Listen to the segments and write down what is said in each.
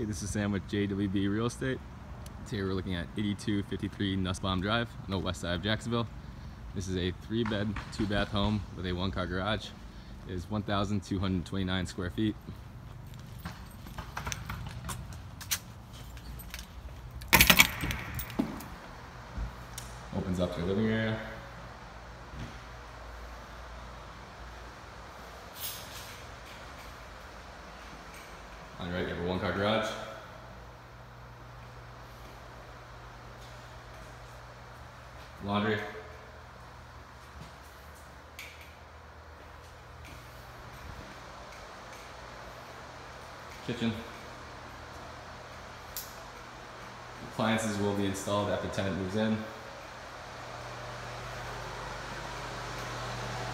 Hey, this is Sam with JWB Real Estate. Today we're looking at 8253 Nussbaum Drive on the west side of Jacksonville. This is a three bed, two bath home with a one car garage. It is 1,229 square feet. Opens up to a living area. On your right, you have a one car garage. Laundry. Kitchen. Appliances will be installed after tenant moves in.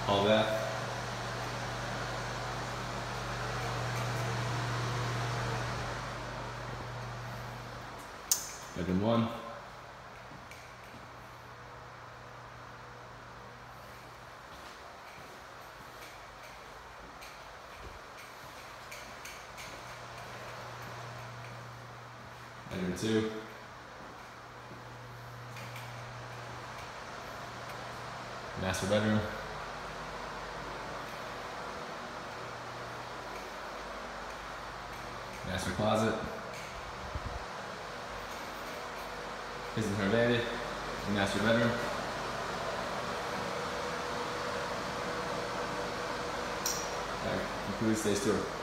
All that. Bedroom one. Bedroom two. Master bedroom. Master closet. This is her vanity. Master bedroom. That concludes tour.